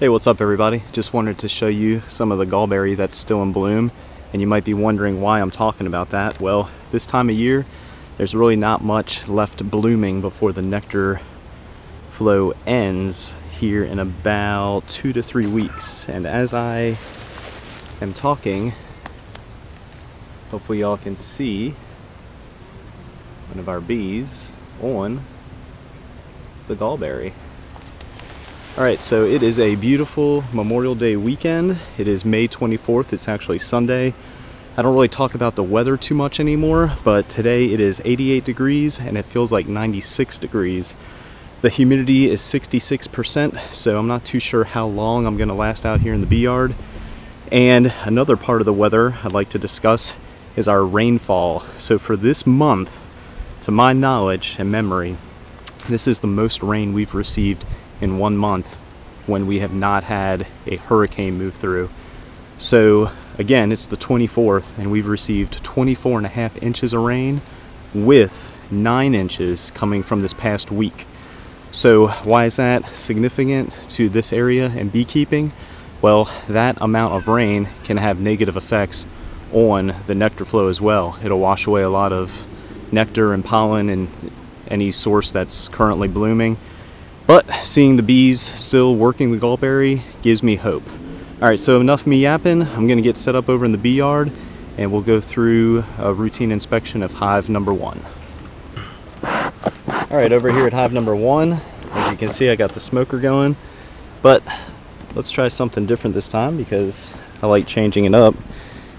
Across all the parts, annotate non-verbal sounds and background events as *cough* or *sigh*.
Hey, what's up everybody? Just wanted to show you some of the gallberry that's still in bloom and you might be wondering why I'm talking about that. Well, this time of year there's really not much left blooming before the nectar flow ends here in about two to three weeks. And as I am talking, hopefully y'all can see one of our bees on the gallberry. Alright, so it is a beautiful Memorial Day weekend. It is May 24th, it's actually Sunday. I don't really talk about the weather too much anymore, but today it is 88 degrees and it feels like 96 degrees. The humidity is 66%, so I'm not too sure how long I'm gonna last out here in the bee yard. And another part of the weather I'd like to discuss is our rainfall. So for this month, to my knowledge and memory, this is the most rain we've received in one month when we have not had a hurricane move through. So again, it's the 24th and we've received 24 and a half inches of rain with nine inches coming from this past week. So why is that significant to this area and beekeeping? Well, that amount of rain can have negative effects on the nectar flow as well. It'll wash away a lot of nectar and pollen and any source that's currently blooming but seeing the bees still working the gallberry gives me hope. All right, so enough me yapping. I'm gonna get set up over in the bee yard and we'll go through a routine inspection of hive number one. All right, over here at hive number one, as you can see, I got the smoker going, but let's try something different this time because I like changing it up.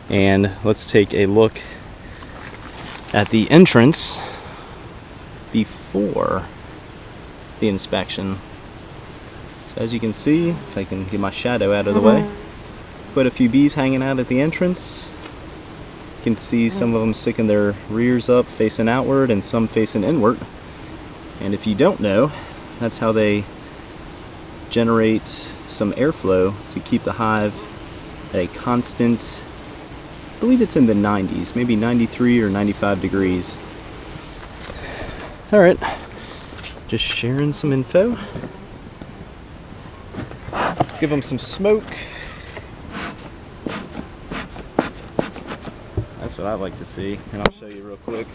And let's take a look at the entrance before the inspection. So as you can see, if I can get my shadow out of the way, mm-hmm. quite a few bees hanging out at the entrance. You can see some of them sticking their rears up facing outward and some facing inward. And if you don't know, that's how they generate some airflow to keep the hive at a constant, I believe it's in the 90s, maybe 93 or 95 degrees. All right, just sharing some info. Let's give them some smoke. That's what I'd like to see, and I'll show you real quick.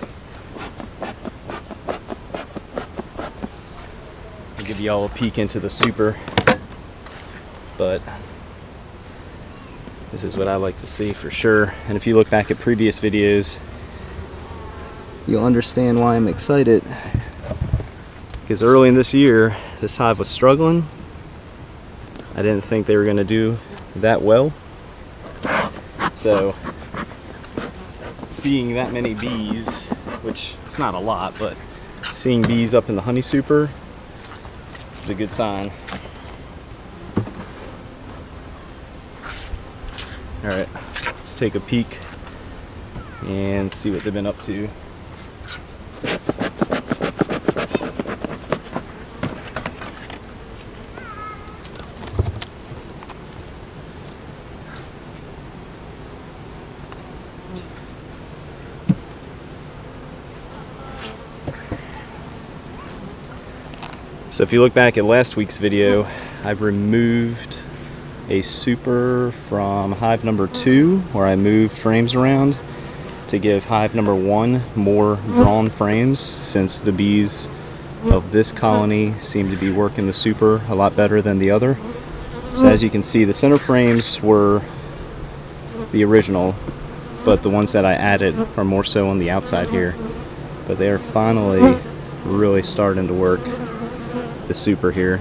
I'll give you all a peek into the super, but this is what I like to see for sure. And if you look back at previous videos, you'll understand why I'm excited because early in this year this hive was struggling. I didn't think they were going to do that well. So seeing that many bees which it's not a lot but seeing bees up in the honey super is a good sign. All right let's take a peek and see what they've been up to So if you look back at last week's video, I've removed a super from hive number two where I moved frames around to give hive number one more drawn frames since the bees of this colony seem to be working the super a lot better than the other. So as you can see the center frames were the original but the ones that I added are more so on the outside here. But they are finally really starting to work the super here.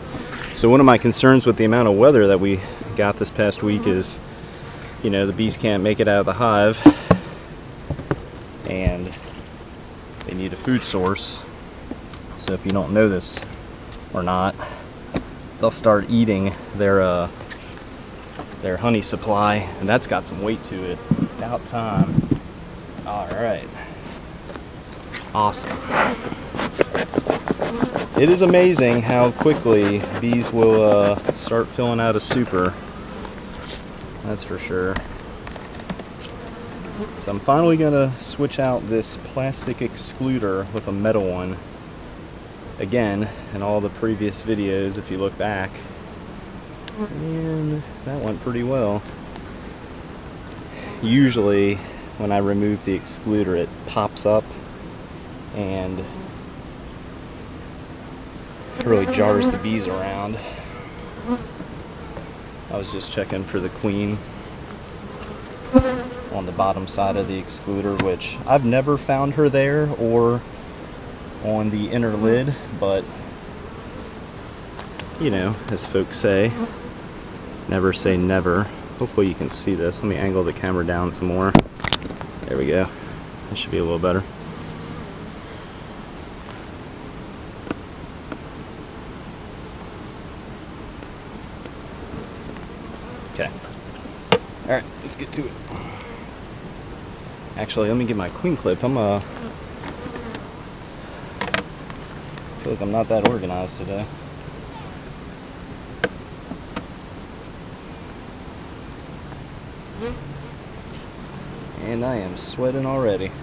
So one of my concerns with the amount of weather that we got this past week is, you know, the bees can't make it out of the hive and they need a food source. So if you don't know this or not, they'll start eating their uh, their honey supply and that's got some weight to it. About time. All right. Awesome. It is amazing how quickly bees will uh, start filling out a super. That's for sure. So I'm finally going to switch out this plastic excluder with a metal one. Again, in all the previous videos, if you look back, And that went pretty well. Usually, when I remove the excluder, it pops up and really jars the bees around. I was just checking for the queen on the bottom side of the excluder, which I've never found her there or on the inner lid, but you know, as folks say, never say never. Hopefully you can see this. Let me angle the camera down some more. There we go. That should be a little better. Okay. Alright, let's get to it. Actually, let me get my queen clip. I'm uh feel like I'm not that organized today. And I am sweating already.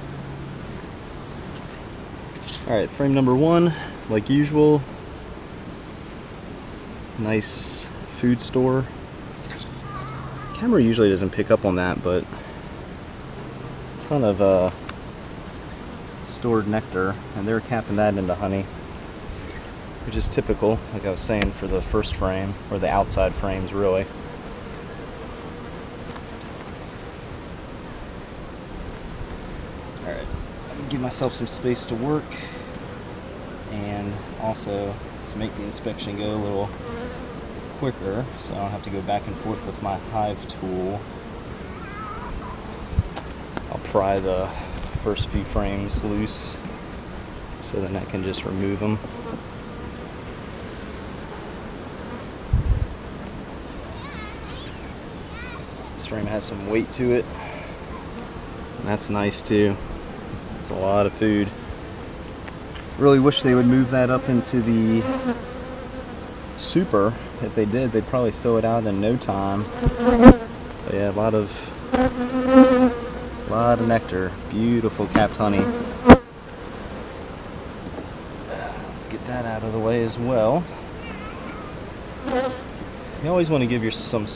Alright, frame number one, like usual. Nice food store. Camera usually doesn't pick up on that, but a ton of uh, stored nectar, and they're capping that into honey, which is typical, like I was saying, for the first frame, or the outside frames, really. Alright, give myself some space to work, and also to make the inspection go a little quicker, so I don't have to go back and forth with my hive tool I'll pry the first few frames loose so then I can just remove them. This frame has some weight to it. And that's nice too. It's a lot of food. Really wish they would move that up into the super. If they did, they'd probably fill it out in no time. Yeah, a lot of a lot of nectar. Beautiful capped honey. Let's get that out of the way as well. You always want to give your some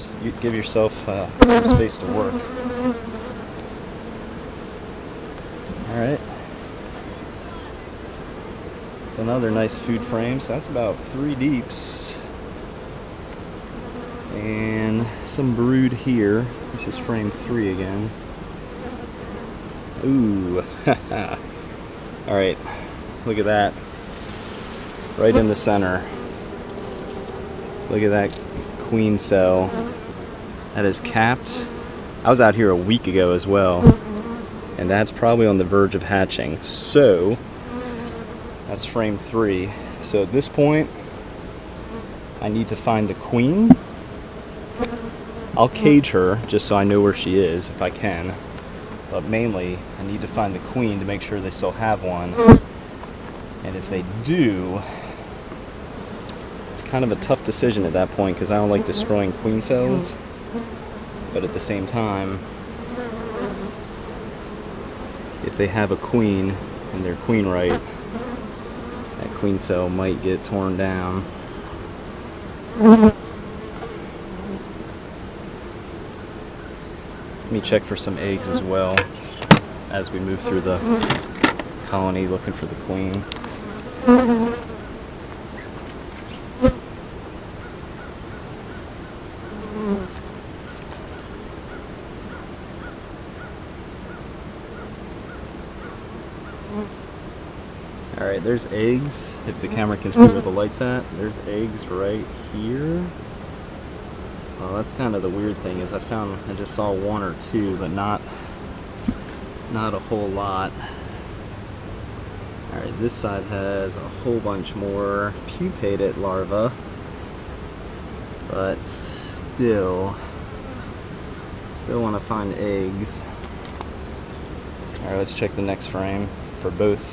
give yourself uh, some space to work. All right. It's another nice food frame. So that's about three deeps. And some brood here. This is frame three again. Ooh. *laughs* Alright, look at that. Right in the center. Look at that queen cell. That is capped. I was out here a week ago as well. And that's probably on the verge of hatching. So, that's frame three. So at this point, I need to find the queen. I'll cage her just so I know where she is if I can but mainly I need to find the queen to make sure they still have one. And if they do, it's kind of a tough decision at that point because I don't like destroying queen cells, but at the same time, if they have a queen and they're queen right, that queen cell might get torn down. Me check for some eggs as well as we move through the colony looking for the queen. Alright, there's eggs. If the camera can see where the light's at, there's eggs right here. Well, that's kind of the weird thing is I found I just saw one or two, but not not a whole lot. All right, this side has a whole bunch more pupated larvae, but still, still want to find eggs. All right, let's check the next frame for both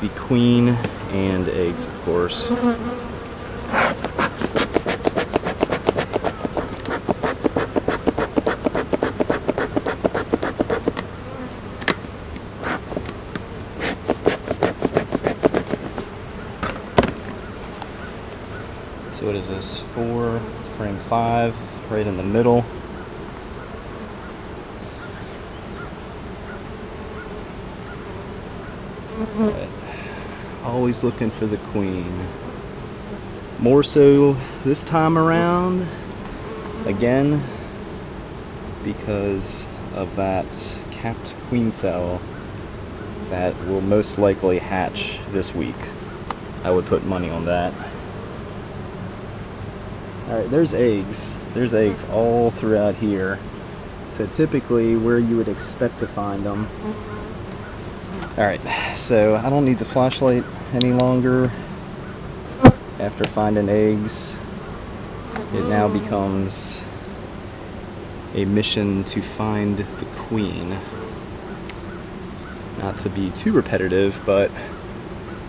the queen and eggs, of course. So what is this? Four, frame five, right in the middle. *sighs* Always looking for the queen. More so this time around, again, because of that capped queen cell that will most likely hatch this week. I would put money on that. Alright, there's eggs. There's eggs all throughout here. So typically where you would expect to find them. Alright, so I don't need the flashlight any longer. After finding eggs, it now becomes a mission to find the queen. Not to be too repetitive, but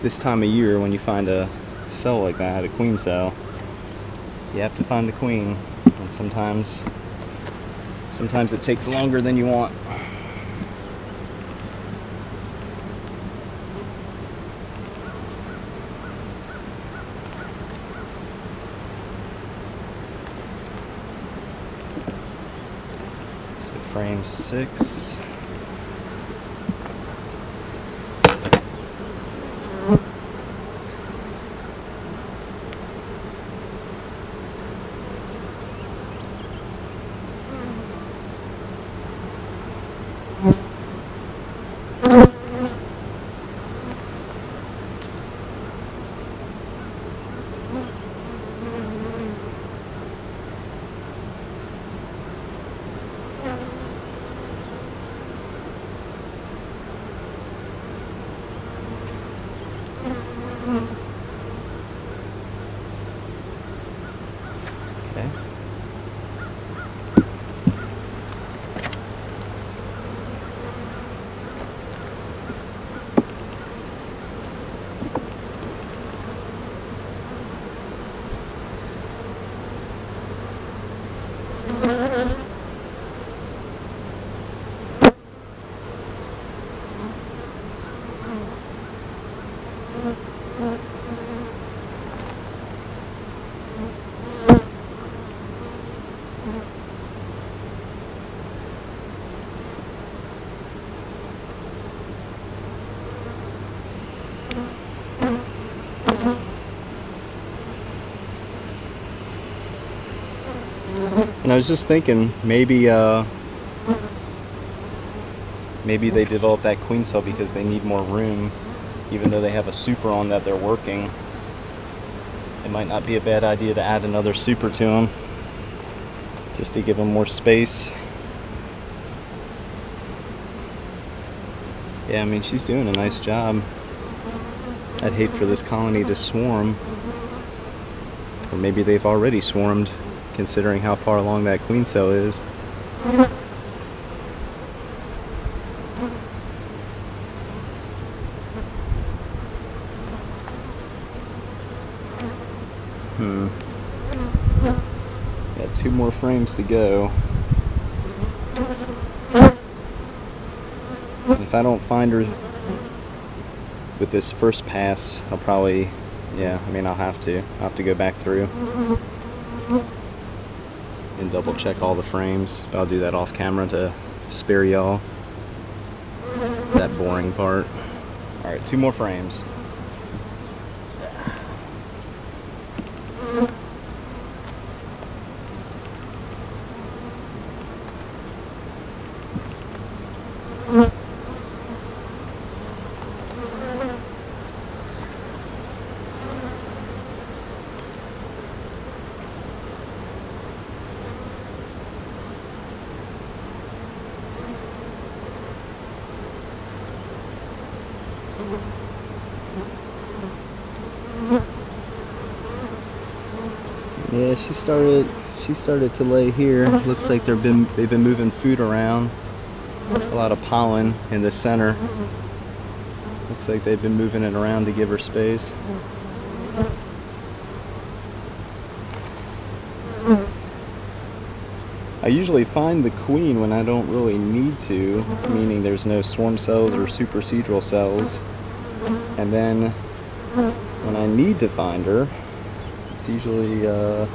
this time of year when you find a cell like that, a queen cell, you have to find the queen. And sometimes sometimes it takes longer than you want. So frame six. Okay. And I was just thinking, maybe, uh, maybe they developed that queen cell because they need more room, even though they have a super on that they're working. It might not be a bad idea to add another super to them, just to give them more space. Yeah, I mean, she's doing a nice job. I'd hate for this colony to swarm. Or maybe they've already swarmed, considering how far along that queen cell is. Hmm. Got two more frames to go. If I don't find her with this first pass, I'll probably, yeah, I mean, I'll have to. I'll have to go back through double check all the frames. I'll do that off camera to spare y'all that boring part. Alright, two more frames. Yeah, she started. She started to lay here. Looks like they've been they've been moving food around. A lot of pollen in the center. Looks like they've been moving it around to give her space. I usually find the queen when I don't really need to, meaning there's no swarm cells or supersedure cells. And then when I need to find her, It's usually uh,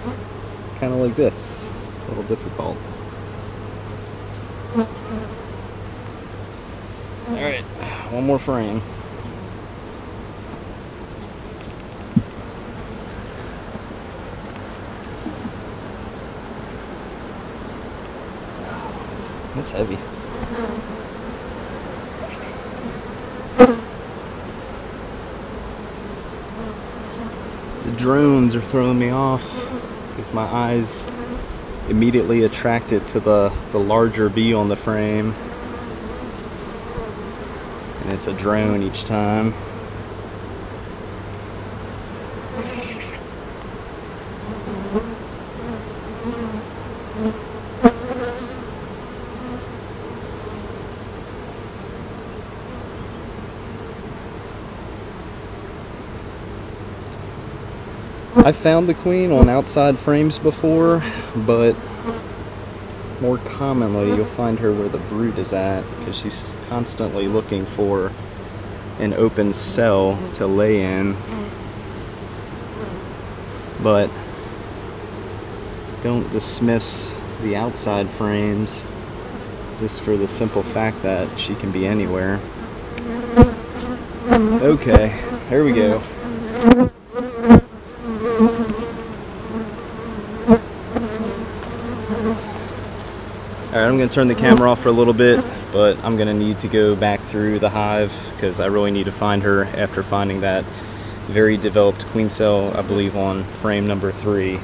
kind of like this, a little difficult. Alright, one more frame. That's heavy. Drones are throwing me off because my eyes immediately attracted to the, the larger bee on the frame. And it's a drone each time. I've found the queen on outside frames before, but more commonly you'll find her where the brood is at because she's constantly looking for an open cell to lay in. But don't dismiss the outside frames just for the simple fact that she can be anywhere. Okay, here we go. Alright, I'm going to turn the camera off for a little bit, but I'm going to need to go back through the hive because I really need to find her after finding that very developed queen cell, I believe, on frame number three.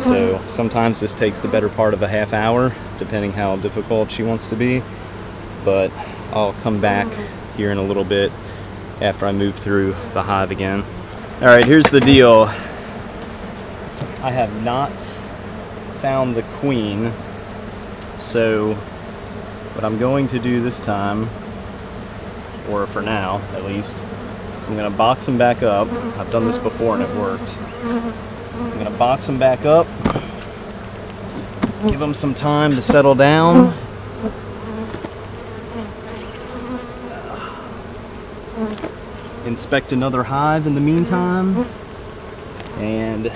So sometimes this takes the better part of a half hour, depending how difficult she wants to be. But I'll come back here in a little bit after I move through the hive again. Alright, here's the deal. I have not found the queen so what I'm going to do this time, or for now at least, I'm going to box them back up. I've done this before and it worked. I'm going to box them back up, give them some time to settle down. Inspect another hive in the meantime. And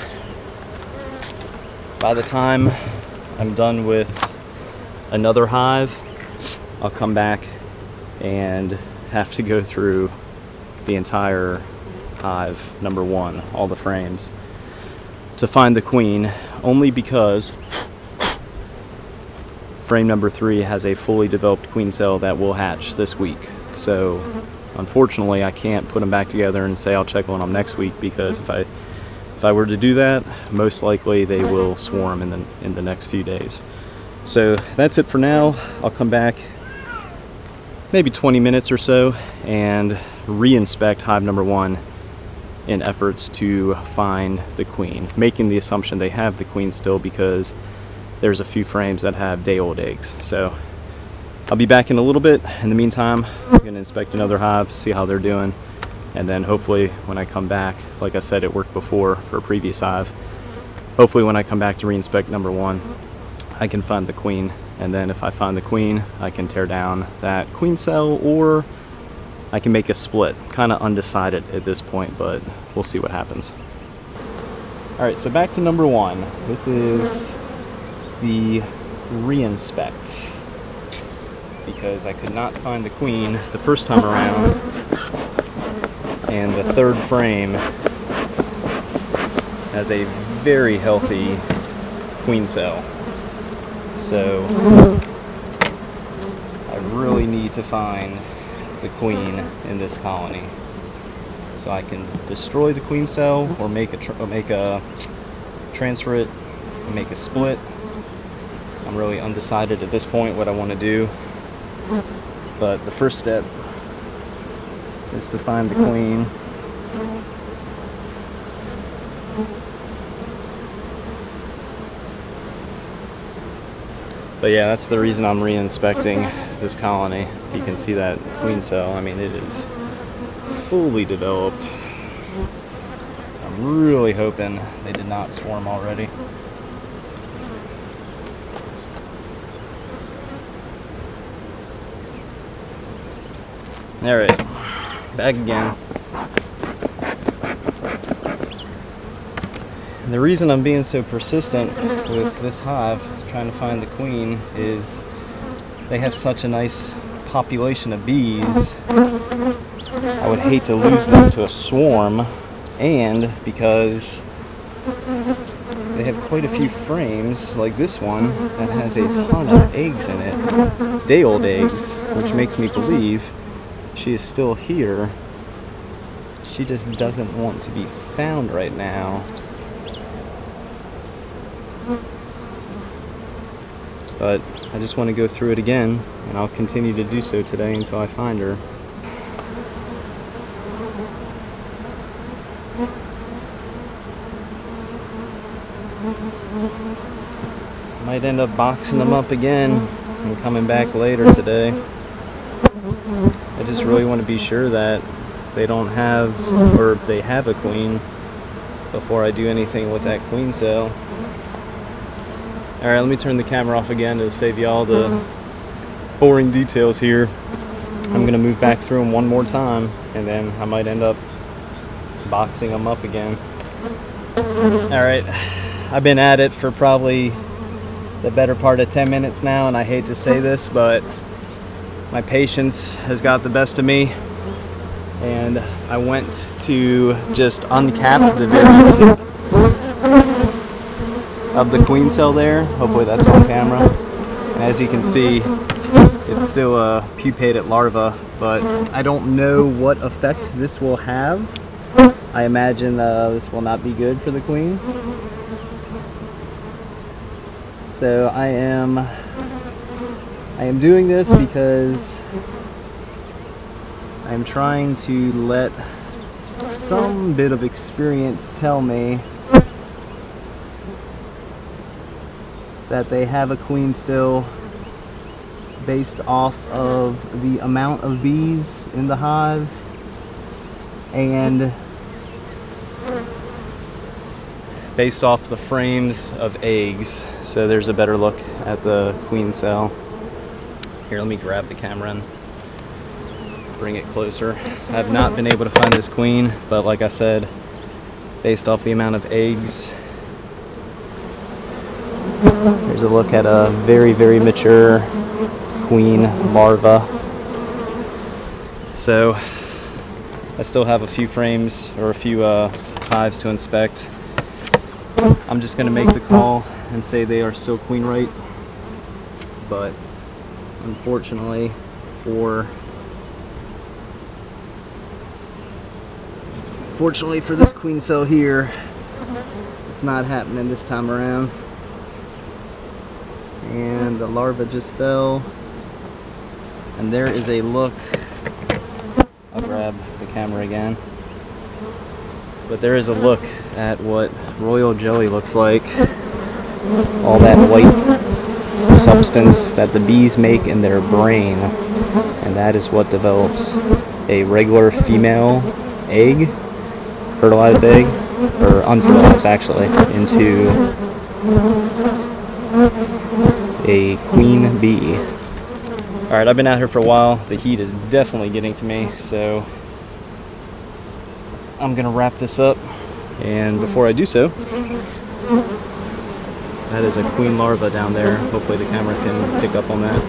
by the time I'm done with another hive, I'll come back and have to go through the entire hive, number one, all the frames, to find the queen, only because frame number three has a fully developed queen cell that will hatch this week. So unfortunately, I can't put them back together and say I'll check on them next week because if I if I were to do that, most likely they will swarm in the in the next few days. So that's it for now. I'll come back maybe 20 minutes or so and re-inspect hive number one in efforts to find the queen, making the assumption they have the queen still because there's a few frames that have day-old eggs. So I'll be back in a little bit. In the meantime, I'm gonna inspect another hive, see how they're doing, and then hopefully when I come back, like I said, it worked before for a previous hive. Hopefully when I come back to re-inspect number one, I can find the queen. And then if I find the queen, I can tear down that queen cell or I can make a split. Kind of undecided at this point, but we'll see what happens. All right, so back to number one. This is the re-inspect because I could not find the queen the first time around and the third frame has a very healthy queen cell. So I really need to find the queen in this colony. So I can destroy the queen cell or make a make a transfer it, make a split. I'm really undecided at this point what I want to do. But the first step is to find the queen. But yeah, that's the reason I'm re-inspecting this colony. You can see that queen cell. I mean, it is fully developed. I'm really hoping they did not swarm already. All right, back again. The reason I'm being so persistent with this hive, trying to find the queen, is they have such a nice population of bees. I would hate to lose them to a swarm, and because they have quite a few frames, like this one, that has a ton of eggs in it, day old eggs, which makes me believe she is still here. She just doesn't want to be found right now. But I just want to go through it again, and I'll continue to do so today until I find her. Might end up boxing them up again and coming back later today. I just really want to be sure that they don't have, or they have a queen before I do anything with that queen cell. Alright, let me turn the camera off again to save you all the boring details here. I'm to move back through them one more time, and then I might end up boxing them up again. Alright, I've been at it for probably the better part of 10 minutes now, and I hate to say this, but my patience has got the best of me. And I went to just uncap the tip of the queen cell there. Hopefully that's on camera. And as you can see, it's still a pupated larva, but I don't know what effect this will have. I imagine uh, this will not be good for the queen. So I am I am doing this because I'm trying to let some bit of experience tell me that they have a queen still based off of the amount of bees in the hive and based off the frames of eggs. So there's a better look at the queen cell. Here, let me grab the camera and bring it closer. I have not been able to find this queen, but like I said, based off the amount of eggs, here's a look at a very, very mature queen larva. So I still have a few frames or a few uh, hives to inspect. I'm just gonna make the call and say they are still queen right, but unfortunately for fortunately for this queen cell here, it's not happening this time around. And the larva just fell. And there is a look. I'll grab the camera again. But there is a look at what royal jelly looks like. All that white substance that the bees make in their brain. And that is what develops a regular female egg, fertilized egg, or unfertilized actually, into a queen bee. Alright, I've been out here for a while. The heat is definitely getting to me, so I'm gonna wrap this up. And before I do so, that is a queen larva down there. Hopefully the camera can pick up on that.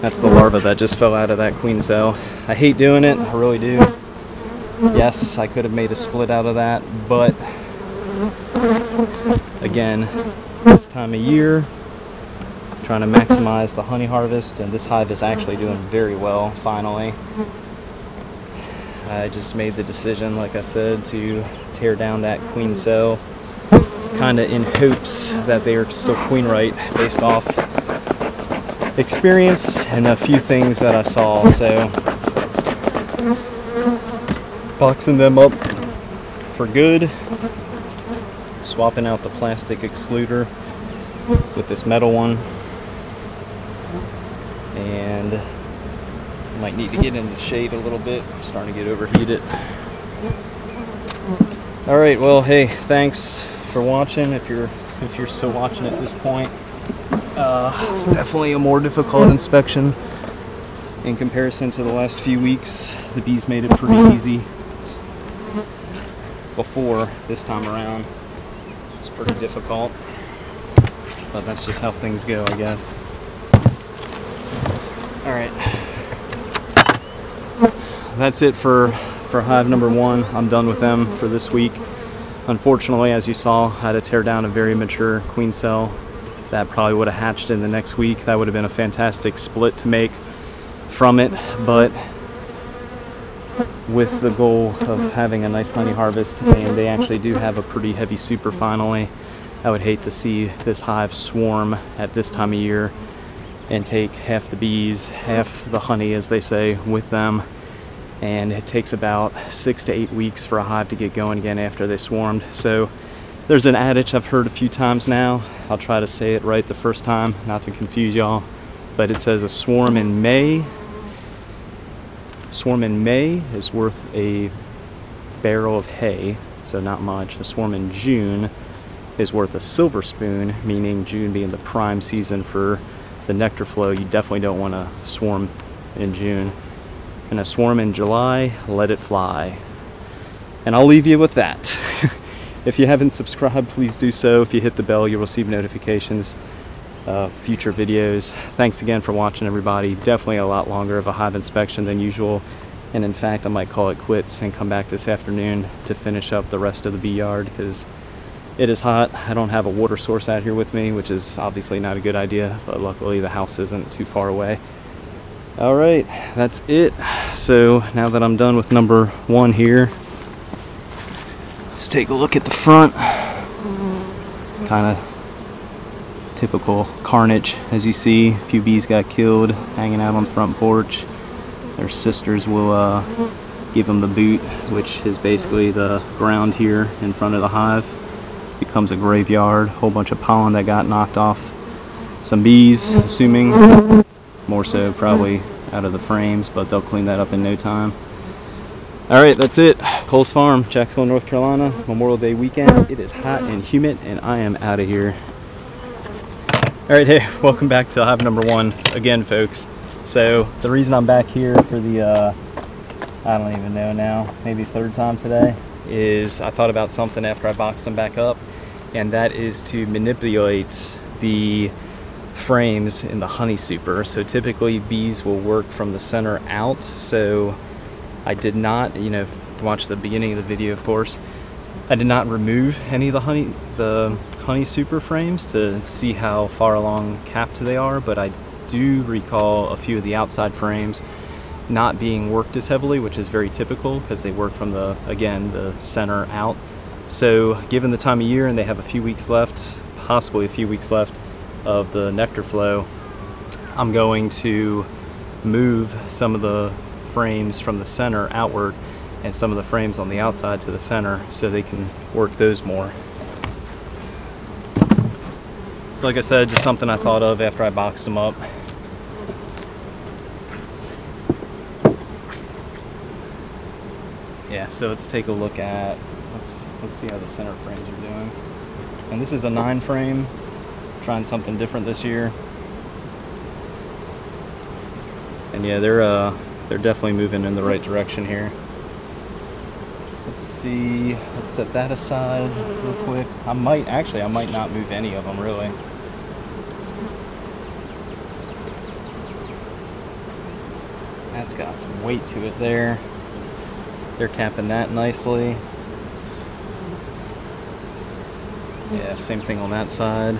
That's the larva that just fell out of that queen cell. I hate doing it, I really do. Yes, I could have made a split out of that, but again, this time of year, trying to maximize the honey harvest, and this hive is actually doing very well, finally. I just made the decision, like I said, to tear down that queen cell kind of in hopes that they are still queen right based off experience and a few things that I saw. So boxing them up for good, swapping out the plastic excluder with this metal one, and might need to get in the shade a little bit. I'm starting to get overheated. All right, well, hey, thanks for watching. If you're if you're still watching at this point, uh, definitely a more difficult inspection in comparison to the last few weeks. The bees made it pretty easy. before this time around. It's pretty difficult, but that's just how things go, I guess. All right, that's it for for hive number one. I'm done with them for this week. Unfortunately, as you saw, I had to tear down a very mature queen cell. That probably would have hatched in the next week. That would have been a fantastic split to make from it, but with the goal of having a nice honey harvest, and they actually do have a pretty heavy super finally. I would hate to see this hive swarm at this time of year and take half the bees, half the honey, as they say, with them. And it takes about six to eight weeks for a hive to get going again after they swarmed. So there's an adage I've heard a few times now. I'll try to say it right the first time, not to confuse y'all. But it says a swarm in May swarm in May is worth a barrel of hay, so not much. A swarm in June is worth a silver spoon, meaning June being the prime season for the nectar flow. You definitely don't want to swarm in June. And a swarm in July, let it fly. And I'll leave you with that. *laughs* if you haven't subscribed, please do so. If you hit the bell, you'll receive notifications uh, future videos. Thanks again for watching everybody. Definitely a lot longer of a hive inspection than usual. And in fact, I might call it quits and come back this afternoon to finish up the rest of the bee yard because it is hot. I don't have a water source out here with me, which is obviously not a good idea, but luckily the house isn't too far away. All right, that's it. So now that I'm done with number one here, let's take a look at the front. Kind of typical carnage as you see. A few bees got killed hanging out on the front porch. Their sisters will uh, give them the boot which is basically the ground here in front of the hive. Becomes a graveyard whole bunch of pollen that got knocked off. Some bees assuming. More so probably out of the frames but they'll clean that up in no time. All right that's it. Cole's Farm Jacksonville North Carolina Memorial Day weekend. It is hot and humid and I am out of here all right, hey, *laughs* welcome back to Hive number one again, folks. So the reason I'm back here for the, uh, I don't even know now, maybe third time today, is I thought about something after I boxed them back up, and that is to manipulate the frames in the honey super. So typically bees will work from the center out. So I did not, you know, watch the beginning of the video, of course. I did not remove any of the honey, the honey super frames to see how far along capped they are, but I do recall a few of the outside frames not being worked as heavily, which is very typical because they work from the, again, the center out. So given the time of year and they have a few weeks left, possibly a few weeks left of the nectar flow, I'm going to move some of the frames from the center outward and some of the frames on the outside to the center so they can work those more. So like I said, just something I thought of after I boxed them up. Yeah, so let's take a look at, let's, let's see how the center frames are doing. And this is a nine frame, trying something different this year. And yeah, they're, uh, they're definitely moving in the right direction here. Let's see, let's set that aside real quick. I might, actually, I might not move any of them really. That's got some weight to it there. They're capping that nicely. Yeah, same thing on that side.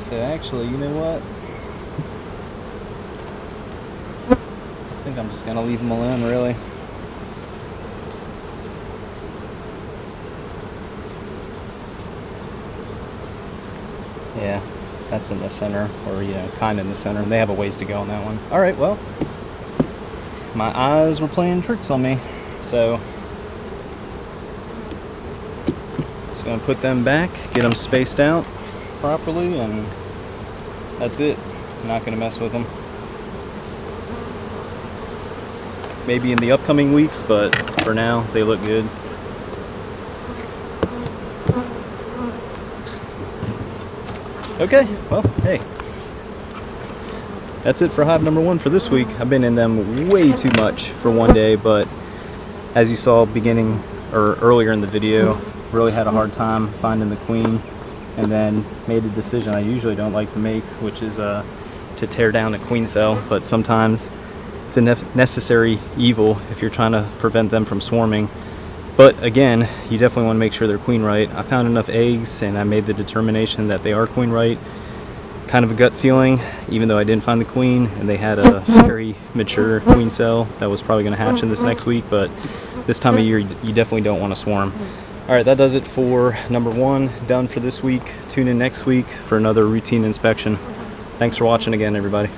So actually, you know what? I think I'm just gonna leave them alone, really. Yeah, that's in the center, or yeah, kind of in the center. They have a ways to go on that one. All right, well, my eyes were playing tricks on me, so just gonna put them back, get them spaced out properly, and that's it. not gonna mess with them. Maybe in the upcoming weeks, but for now, they look good. Okay, well, hey. That's it for hive number one for this week. I've been in them way too much for one day, but as you saw beginning or earlier in the video, really had a hard time finding the queen and then made a decision I usually don't like to make, which is uh, to tear down a queen cell, but sometimes it's a nef- necessary evil if you're trying to prevent them from swarming. But again, you definitely want to make sure they're queen right. I found enough eggs and I made the determination that they are queen right. Kind of a gut feeling, even though I didn't find the queen and they had a very mature queen cell that was probably going to hatch in this next week, but this time of year you definitely don't want to swarm. All right, that does it for number one, done for this week. Tune in next week for another routine inspection. Thanks for watching again, everybody.